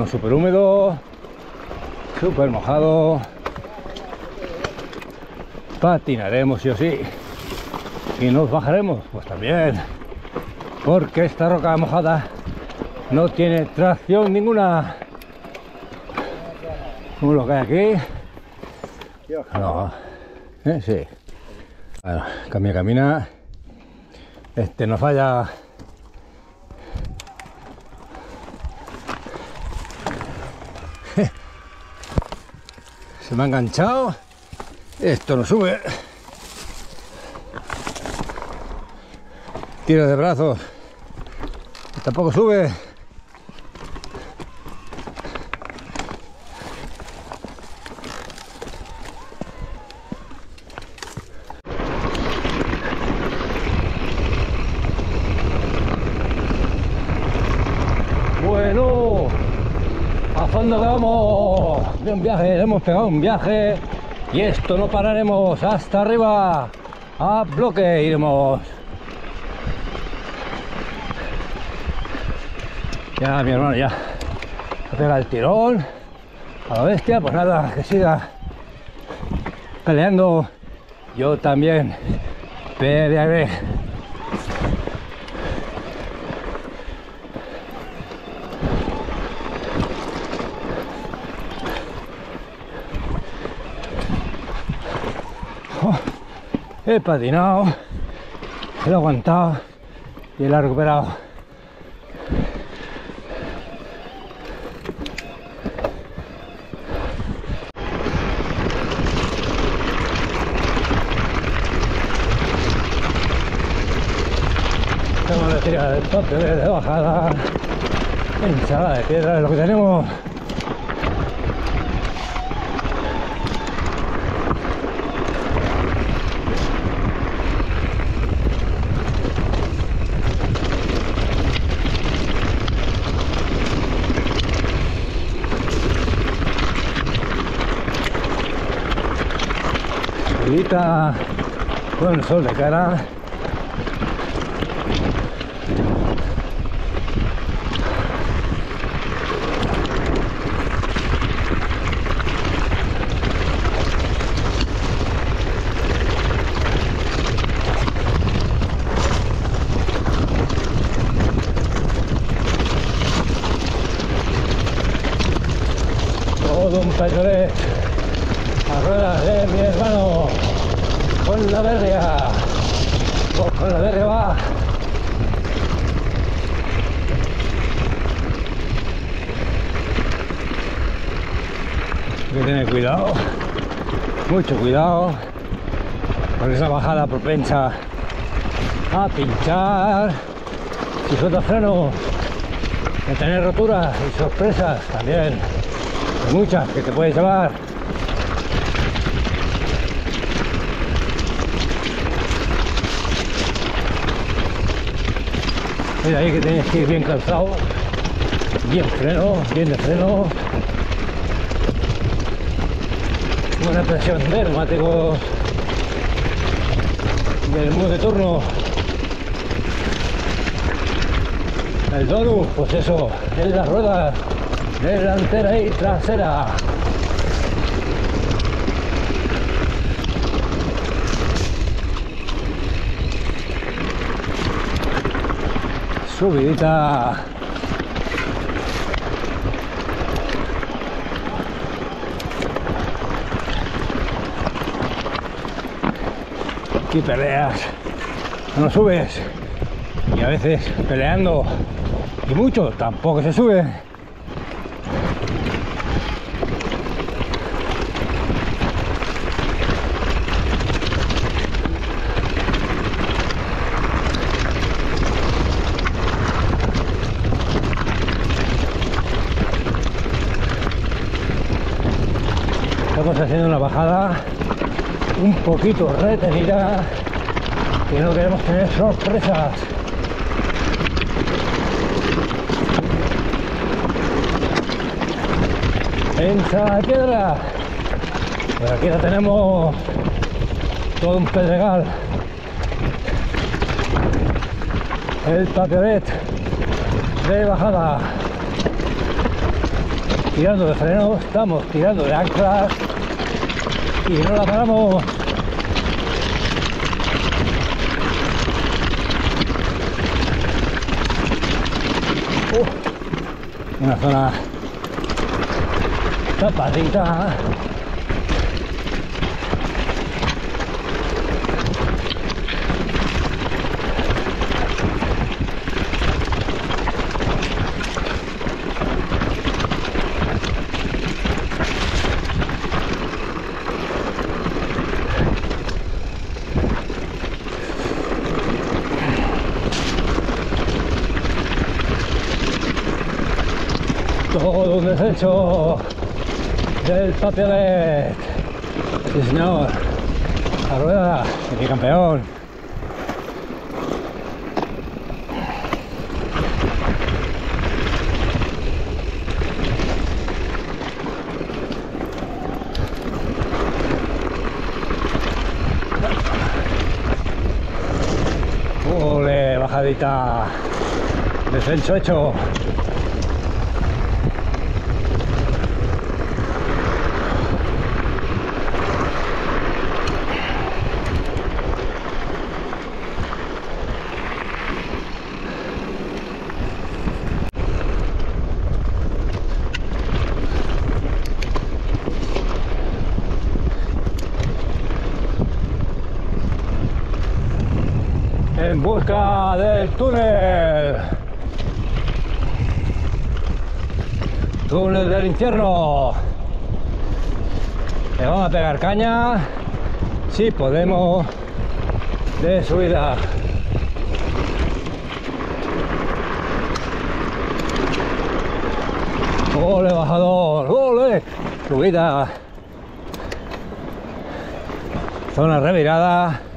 Terreno súper húmedo, súper mojado. Patinaremos sí o sí. Y nos bajaremos, pues también. Porque esta roca mojada no tiene tracción ninguna. Como lo que hay aquí. No. Eh, sí. Bueno, cambia, camina. Este no falla. Se me ha enganchado. Esto no sube. Tiro de brazos. Tampoco sube. Bueno, a fondo vamos. De un viaje, hemos pegado un viaje y esto no pararemos hasta arriba. A bloque iremos. Ya, mi hermano, ya. Se pega el tirón. A la bestia, pues nada, que siga peleando. Yo también pelearé. He patinado, he aguantado y lo he recuperado. Tengo que tirar el tope de bajada, hinchada de piedra es lo que tenemos. Subidita con el sol de cara. Todo un pedalé a ruedas de mi hermano con la verga pues con la verga va hay que tener cuidado. Mucho cuidado. Con esa bajada propensa a pinchar. Si suelta freno. De tener roturas y sorpresas también. Hay muchas que te puedes llevar. Mira ahí que tienes que ir bien calzado, bien freno, bien de freno. Buena presión de neumáticos del modo de turno. El donus, pues eso, en las ruedas delantera y trasera. subidita aquí peleas, no subes. Y a veces peleando y mucho tampoco se sube. Estamos haciendo una bajada un poquito retenida que no queremos tener sorpresas. De piedra. Pues aquí la tenemos todo un pedregal. El papiolet de bajada. Tirando de freno, estamos tirando de anclas y no la paramos. Uh, una zona tapadita. Todo un desecho del papiolet. Sí, señor. La rueda, mi campeón. Ole, bajadita. Descenso hecho. En busca del túnel. Túnel del infierno. Le vamos a pegar caña. Si podemos. De subida. Ole bajador. Ole. Subida. Zona revirada.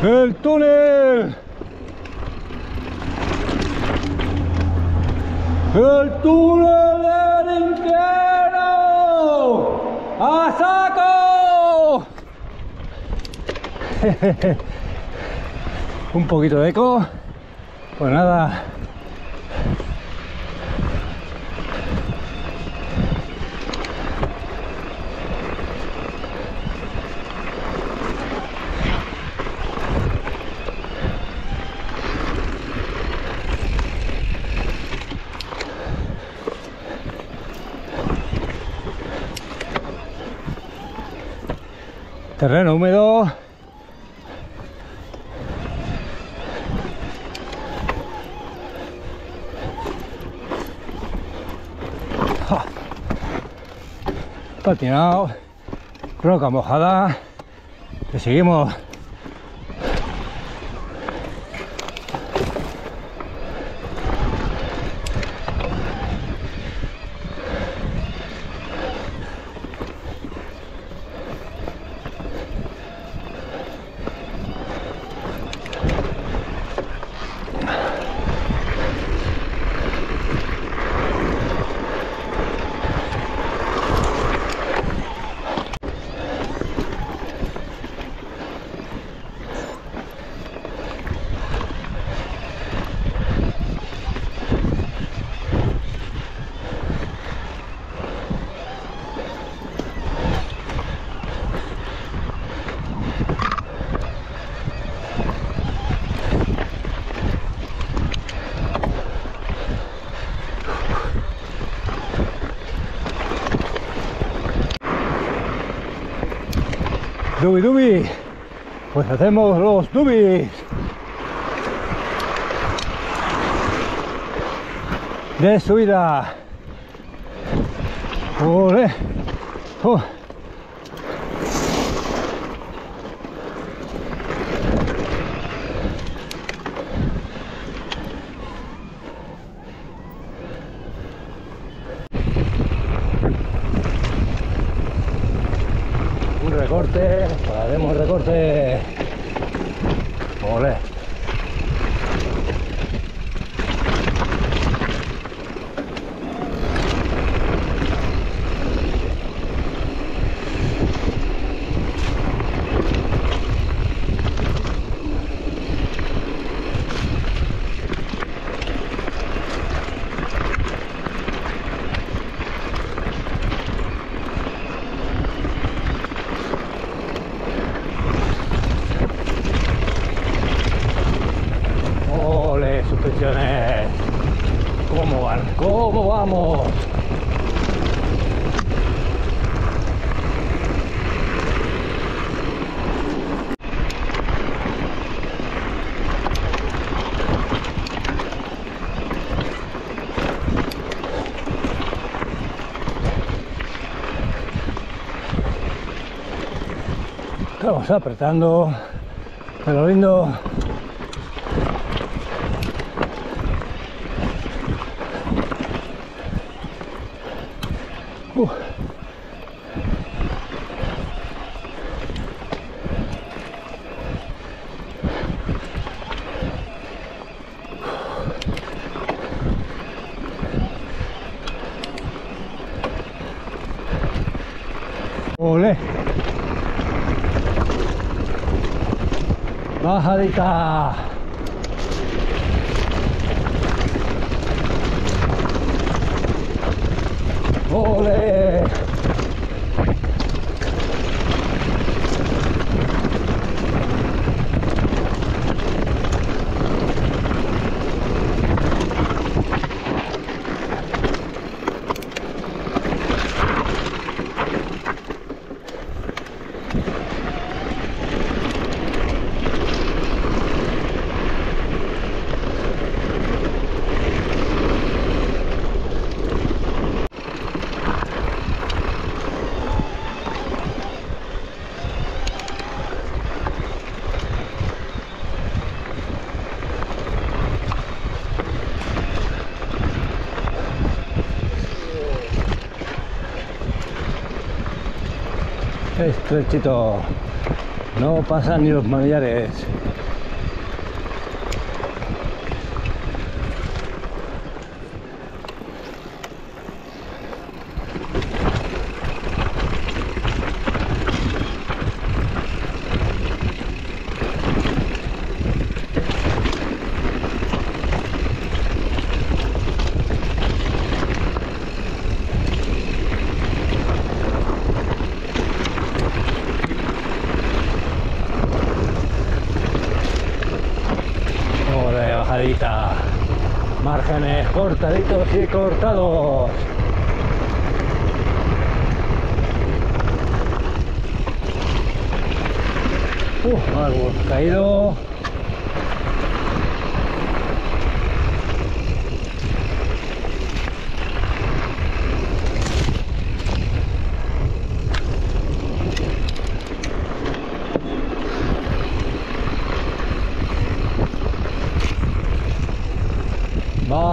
¡El túnel! ¡El túnel del infierno! ¡A saco! Un poquito de eco. Pues nada. Terreno húmedo. Patinado, roca mojada. Que seguimos. Dubi dubi. Pues hacemos los dubis. De subida. Oh. Recorte, el recorte. Ole. Estamos apretando, pero lindo. あハリたーー Estrechito. No pasan ni los manillares. Ole, bajadita. Márgenes cortaditos y cortados. Uh, algo caído.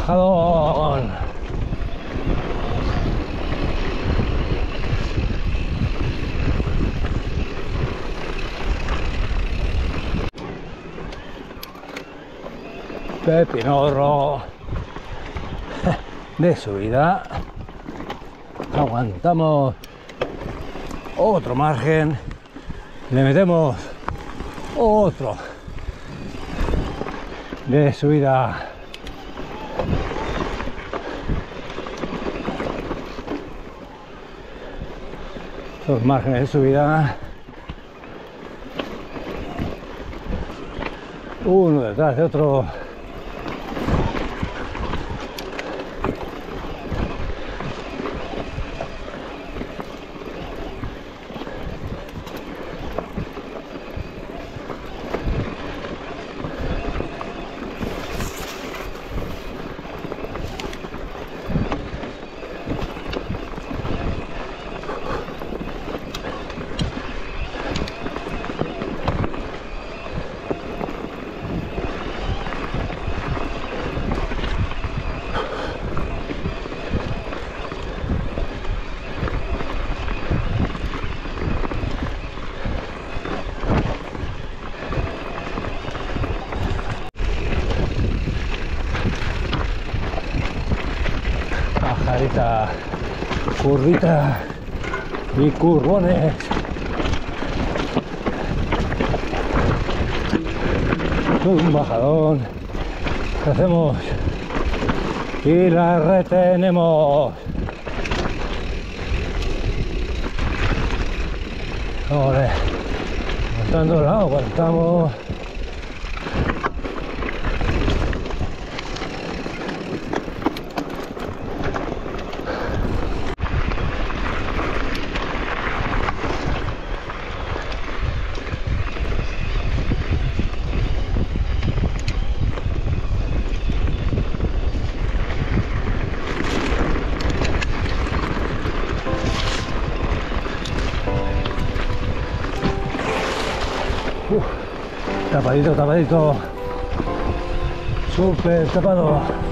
Bajadón. Pepinorro de subida. Aguantamos otro margen. Le metemos otro de subida. Los márgenes de subida. Uno detrás de otro bajadita, curvita y curvones. Un bajadón que hacemos y la retenemos. Ole, aguantando el agua, aguantamos. Tapadito, tapadito. Súper tapado.